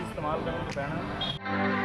इस्तेमाल करना को पैना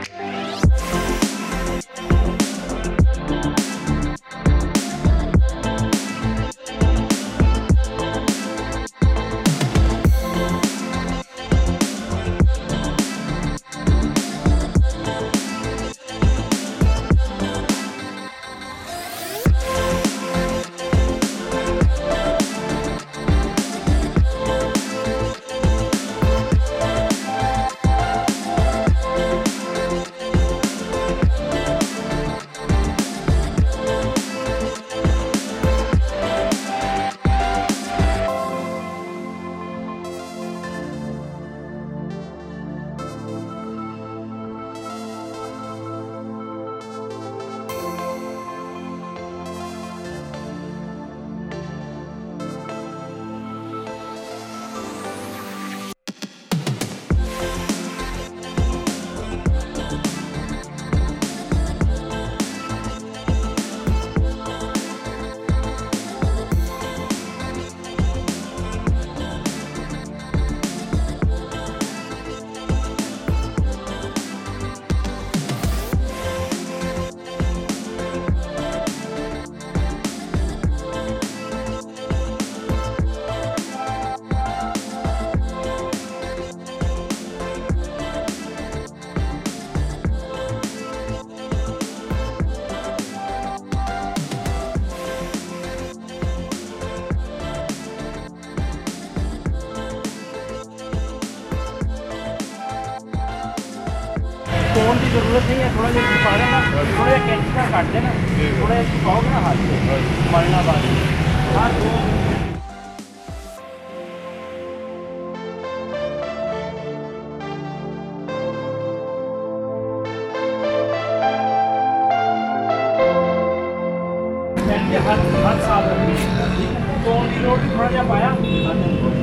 ज़रूरत नहीं है थोड़ा जब पाना ना थोड़ा जब कैंची ना काट देना हाँ हाँ तो थोड़ा जब पाओगे ना हाथ से मरना बाद हाँ तो हाथ हाथ साफ़ रखिए तो ऑन रोड थोड़ा जब पाया